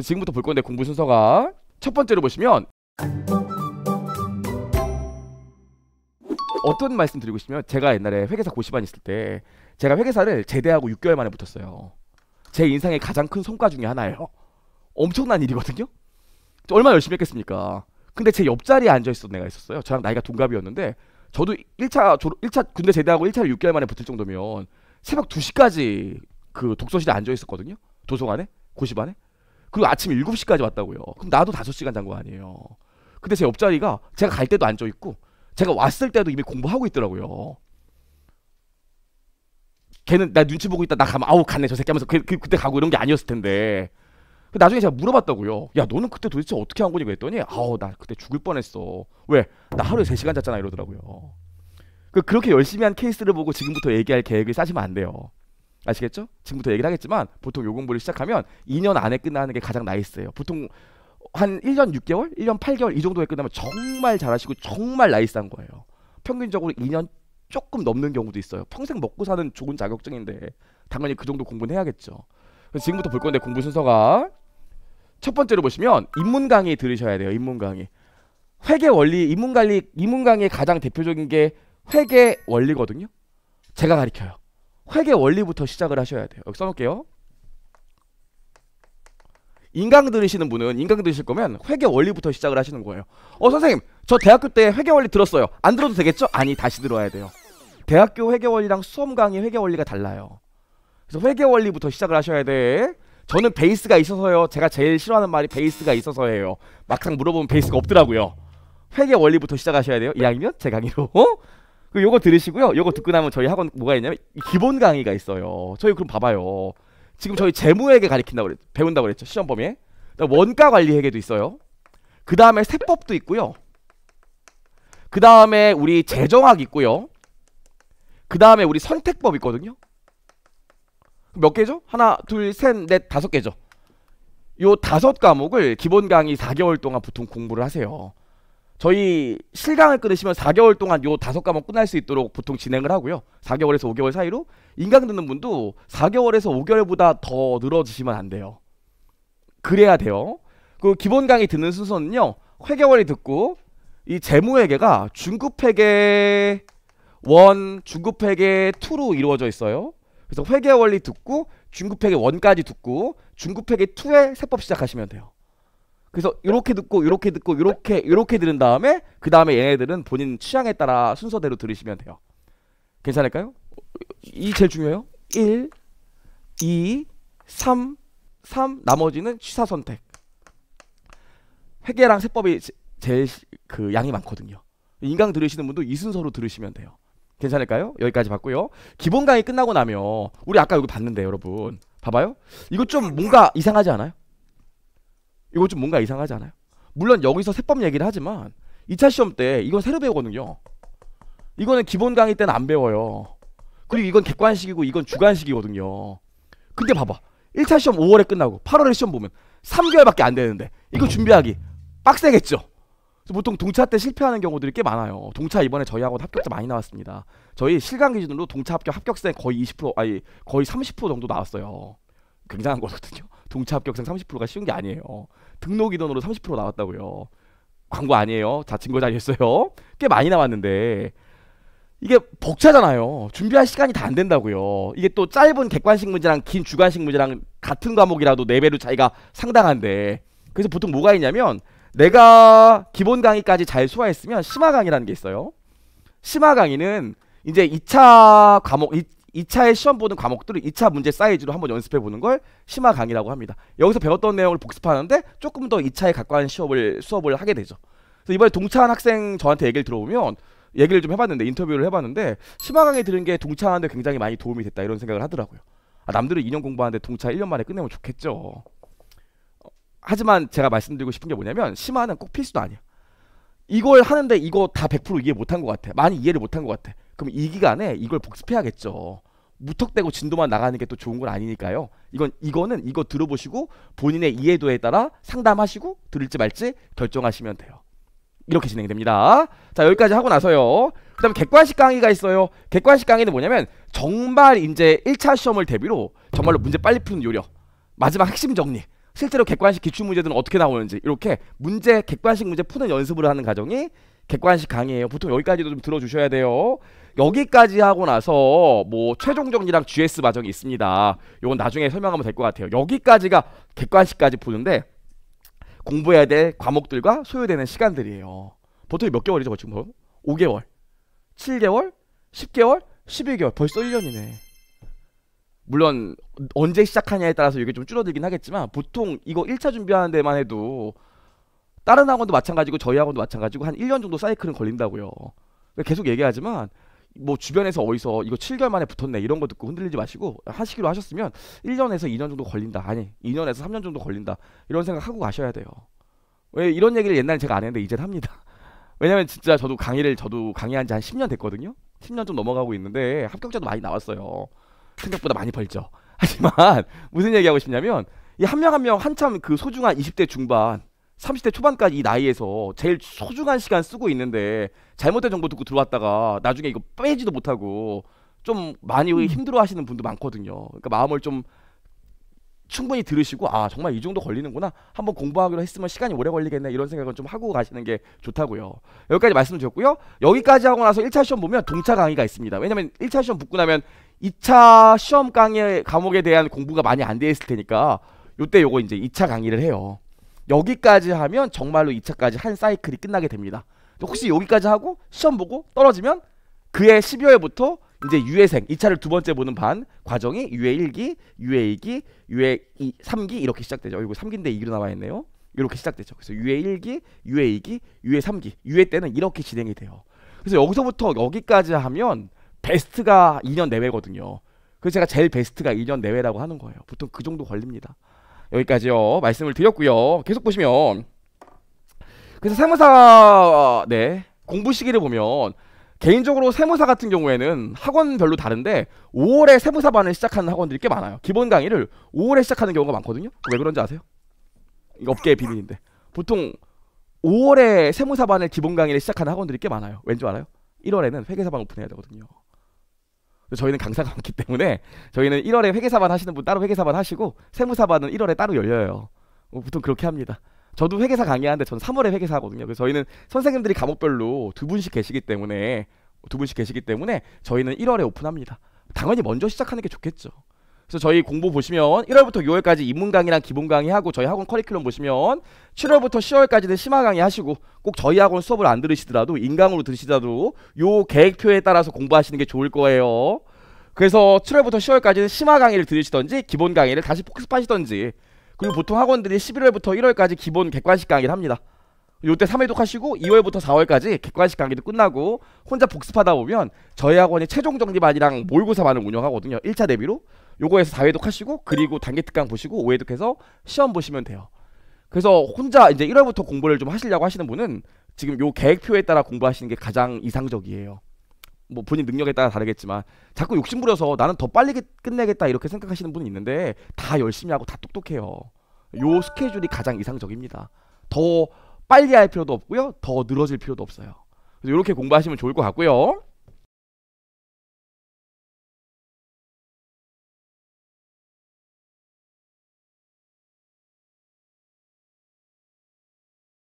지금부터 볼 건데 공부 순서가 첫 번째로 보시면 어떤 말씀 드리고 싶으면 제가 옛날에 회계사 고시반 있을 때 제가 회계사를 제대하고 6개월 만에 붙었어요. 제 인생의 가장 큰 성과 중에 하나예요. 엄청난 일이거든요. 저 얼마나 열심히 했겠습니까? 근데 제 옆자리에 앉아 있었던 애가 있었어요. 저랑 나이가 동갑이었는데 저도 1차 졸 1차 군대 제대하고 1차를 6개월 만에 붙을 정도면 새벽 2시까지 그 독서실에 앉아 있었거든요. 도서관에 고시반에. 그리고 아침 7시까지 왔다고요. 그럼 나도 5시간 잔 거 아니에요. 근데 제 옆자리가 제가 갈 때도 앉아 있고 제가 왔을 때도 이미 공부하고 있더라고요. 걔는 나 눈치 보고 있다 나 가면 아우 갔네 저 새끼 하면서 그, 그, 그때 가고 이런 게 아니었을 텐데 그 나중에 제가 물어봤다고요 야 너는 그때 도대체 어떻게 한 거니 그랬더니 아우 나 그때 죽을 뻔했어 왜? 나 하루에 3시간 잤잖아 이러더라고요 그 그렇게 열심히 한 케이스를 보고 지금부터 얘기할 계획을 짜시면 안 돼요 아시겠죠? 지금부터 얘기를 하겠지만 보통 요 공부를 시작하면 2년 안에 끝나는 게 가장 nice예요 보통 한 1년 6개월, 1년 8개월 이 정도에 끝나면 정말 잘하시고 정말 nice한 거예요 평균적으로 2년 조금 넘는 경우도 있어요. 평생 먹고 사는 좋은 자격증인데 당연히 그 정도 공부는 해야겠죠. 그래서 지금부터 볼 건데 공부 순서가 첫 번째로 보시면 입문 강의 들으셔야 돼요. 입문 강의. 회계 원리 입문 관리 입문 강의의 가장 대표적인 게 회계 원리거든요. 제가 가르쳐요. 회계 원리부터 시작을 하셔야 돼요. 여기 써놓을게요. 인강 들으시는 분은 인강 들으실 거면 회계 원리부터 시작을 하시는 거예요. 어 선생님 저 대학교 때 회계 원리 들었어요. 안 들어도 되겠죠? 아니 다시 들어야 돼요. 대학교 회계 원리랑 수험 강의 회계 원리가 달라요. 그래서 회계 원리부터 시작을 하셔야 돼. 저는 베이스가 있어서요. 제가 제일 싫어하는 말이 베이스가 있어서예요. 막상 물어보면 베이스가 없더라고요. 회계 원리부터 시작하셔야 돼요. 이왕이면 제 강의로. 어? 그 요거 들으시고요. 요거 듣고 나면 저희 학원 뭐가 있냐면 기본 강의가 있어요. 저희 그럼 봐봐요. 지금 저희 재무회계 가르친다고 그랬, 배운다고 그랬죠. 시험 범위에. 원가 관리 회계도 있어요. 그 다음에 세법도 있고요. 그 다음에 우리 재정학 있고요. 그 다음에 우리 선택법 있거든요. 몇 개죠? 하나, 둘, 셋, 넷, 다섯 개죠. 요 다섯 과목을 기본 강의 4개월 동안 보통 공부를 하세요. 저희 실강을 끊으시면 4개월 동안 요 다섯 과목 끝날 수 있도록 보통 진행을 하고요. 4개월에서 5개월 사이로 인강 듣는 분도 4개월에서 5개월보다 더 늘어지시면 안 돼요. 그래야 돼요. 그 기본 강의 듣는 순서는요. 회계원리 듣고 이 재무회계가 중급회계 1, 중급회계 2로 이루어져 있어요. 그래서 회계 원리 듣고 중급회계 1까지 듣고 중급회계 2에 세법 시작하시면 돼요. 그래서 이렇게 듣고 이렇게 듣고 이렇게 이렇게 들은 다음에 그 다음에 얘네들은 본인 취향에 따라 순서대로 들으시면 돼요. 괜찮을까요? 이 제일 중요해요. 1, 2, 3, 3 나머지는 취사 선택. 회계랑 세법이 제일 그 양이 많거든요. 인강 들으시는 분도 이 순서로 들으시면 돼요. 괜찮을까요? 여기까지 봤고요. 기본 강의 끝나고 나면 우리 아까 여기 봤는데 여러분 봐봐요. 이거 좀 뭔가 이상하지 않아요? 이거 좀 뭔가 이상하지 않아요? 물론 여기서 세법 얘기를 하지만 2차 시험 때 이건 새로 배우거든요. 이거는 기본 강의 때는 안 배워요. 그리고 이건 객관식이고 이건 주관식이거든요. 근데 봐봐. 1차 시험 5월에 끝나고 8월에 시험 보면 3개월밖에 안 되는데 이거 준비하기 빡세겠죠? 보통 동차 때 실패하는 경우들이 꽤 많아요. 동차 이번에 저희 학원 합격자 많이 나왔습니다. 저희 실강 기준으로 동차 합격 합격생 거의 20% 아니 거의 30% 정도 나왔어요. 굉장한 거거든요. 동차 합격생 30%가 쉬운 게 아니에요. 등록 인원으로 30% 나왔다고요. 광고 아니에요. 자 증거 자료 했어요. 꽤 많이 나왔는데 이게 벅차잖아요. 준비할 시간이 다 안 된다고요. 이게 또 짧은 객관식 문제랑 긴 주관식 문제랑 같은 과목이라도 레벨로 차이가 상당한데 그래서 보통 뭐가 있냐면 내가 기본 강의까지 잘 소화했으면 심화 강의라는 게 있어요. 심화 강의는 이제 2차 과목 2, 차에 시험 보는 과목들을 2차 문제 사이즈로 한번 연습해 보는 걸 심화 강의라고 합니다. 여기서 배웠던 내용을 복습하는데 조금 더 2차에 가까운 시험을 수업을 하게 되죠. 그래서 이번에 동차한 학생 저한테 얘기를 들어보면 얘기를 좀 해봤는데 인터뷰를 해봤는데 심화 강의 들은 게 동차하는데 굉장히 많이 도움이 됐다 이런 생각을 하더라고요. 아, 남들은 2년 공부하는데 동차 1년 만에 끝내면 좋겠죠. 하지만 제가 말씀드리고 싶은 게 뭐냐면 심화는 꼭 필수도 아니야. 이걸 하는데 이거 다 100% 이해 못한 것 같아. 많이 이해를 못한 것 같아. 그럼 이 기간에 이걸 복습해야겠죠. 무턱대고 진도만 나가는 게 또 좋은 건 아니니까요. 이건 이거는 이거 들어보시고 본인의 이해도에 따라 상담하시고 들을지 말지 결정하시면 돼요. 이렇게 진행됩니다. 자 여기까지 하고 나서요. 그 다음에 객관식 강의가 있어요. 객관식 강의는 뭐냐면 정말 이제 1차 시험을 대비로 정말로 문제 빨리 푸는 요령 마지막 핵심 정리 실제로 객관식 기출 문제들은 어떻게 나오는지 이렇게 문제 객관식 문제 푸는 연습을 하는 과정이 객관식 강의예요. 보통 여기까지도 좀 들어주셔야 돼요. 여기까지 하고 나서 뭐 최종 정리랑 GS 과정이 있습니다. 이건 나중에 설명하면 될 것 같아요. 여기까지가 객관식까지 푸는데 공부해야 될 과목들과 소요되는 시간들이에요. 보통 몇 개월이죠, 지금 뭐? 5개월, 7개월, 10개월, 11개월. 벌써 1년이네. 물론 언제 시작하냐에 따라서 이게 좀 줄어들긴 하겠지만 보통 이거 1차 준비하는 데만 해도 다른 학원도 마찬가지고 저희 학원도 마찬가지고 한 1년 정도 사이클은 걸린다고요. 계속 얘기하지만 뭐 주변에서 어디서 이거 7개월 만에 붙었네 이런 거 듣고 흔들리지 마시고 하시기로 하셨으면 1년에서 2년 정도 걸린다. 아니 2년에서 3년 정도 걸린다. 이런 생각 하고 가셔야 돼요. 왜 이런 얘기를 옛날에 제가 안 했는데 이제 합니다. 왜냐면 진짜 저도 강의를 저도 강의한 지 한 10년 됐거든요. 10년 좀 넘어가고 있는데 합격자도 많이 나왔어요. 생각보다 많이 벌죠. 하지만 무슨 얘기하고 싶냐면 이 한 명 한 명 한참 그 소중한 20대 중반 30대 초반까지 이 나이에서 제일 소중한 시간 쓰고 있는데 잘못된 정보 듣고 들어왔다가 나중에 이거 빼지도 못하고 좀 많이 음. 힘들어 하시는 분도 많거든요. 그러니까 마음을 좀 충분히 들으시고 아 정말 이 정도 걸리는구나. 한번 공부하기로 했으면 시간이 오래 걸리겠네. 이런 생각은 좀 하고 가시는 게 좋다고요. 여기까지 말씀드렸고요. 여기까지 하고 나서 1차 시험 보면 동차 강의가 있습니다. 왜냐면 1차 시험 붙고 나면 2차 시험 강의 과목에 대한 공부가 많이 안 돼 있을 테니까 요때 요거 이제 2차 강의를 해요 여기까지 하면 정말로 2차까지 한 사이클이 끝나게 됩니다 혹시 여기까지 하고 시험 보고 떨어지면 그해 12월부터 이제 유해생 2차를 두 번째 보는 반 과정이 유해 1기, 유해 2기, 유해 2, 3기 이렇게 시작되죠. 이거 3기인데 2기로 나와 있네요. 이렇게 시작되죠. 그래서 유해 1기, 유해 2기, 유해 3기. 유해 때는 이렇게 진행이 돼요. 그래서 여기서부터 여기까지 하면 베스트가 2년 내외거든요. 그래서 제가 제일 베스트가 2년 내외라고 하는 거예요. 보통 그 정도 걸립니다. 여기까지요. 말씀을 드렸고요. 계속 보시면 그래서 세무사 네 공부 시기를 보면 개인적으로 세무사 같은 경우에는 학원별로 다른데 5월에 세무사반을 시작하는 학원들이 꽤 많아요. 기본 강의를 5월에 시작하는 경우가 많거든요. 왜 그런지 아세요? 이거 업계의 비밀인데 보통 5월에 세무사반을 기본 강의를 시작하는 학원들이 꽤 많아요. 왠지 알아요? 1월에는 회계사반 오픈해야 되거든요. 저희는 강사가 많기 때문에 저희는 1월에 회계사반 하시는 분 따로 회계사반 하시고 세무사반은 1월에 따로 열려요. 어, 보통 그렇게 합니다. 저도 회계사 강의하는데 저는 3월에 회계사 하거든요. 그래서 저희는 선생님들이 과목별로 두 분씩 계시기 때문에 두 분씩 계시기 때문에 저희는 1월에 오픈합니다. 당연히 먼저 시작하는 게 좋겠죠. 그래서 저희 공부 보시면 1월부터 6월까지 입문 강의랑 기본 강의 하고 저희 학원 커리큘럼 보시면 7월부터 10월까지는 심화 강의 하시고 꼭 저희 학원 수업을 안 들으시더라도 인강으로 들으시더라도 요 계획표에 따라서 공부하시는 게 좋을 거예요. 그래서 7월부터 10월까지는 심화 강의를 들으시던지 기본 강의를 다시 복습하시던지 그리고 보통 학원들이 11월부터 1월까지 기본 객관식 강의를 합니다. 요때 3회독 하시고 2월부터 4월까지 객관식 강의도 끝나고 혼자 복습하다 보면 저희 학원이 최종 정리반이랑 모의고사반을 운영하거든요. 1차 대비로 요거에서 4회독 하시고 그리고 단계 특강 보시고 5회독 해서 시험 보시면 돼요. 그래서 혼자 이제 1월부터 공부를 좀 하시려고 하시는 분은 지금 요 계획표에 따라 공부하시는 게 가장 이상적이에요. 뭐 본인 능력에 따라 다르겠지만 자꾸 욕심 부려서 나는 더 빨리 끝내겠다 이렇게 생각하시는 분이 있는데 다 열심히 하고 다 똑똑해요. 요 스케줄이 가장 이상적입니다. 더 빨리 할 필요도 없고요. 더 늘어질 필요도 없어요. 그래서 이렇게 공부하시면 좋을 것 같고요.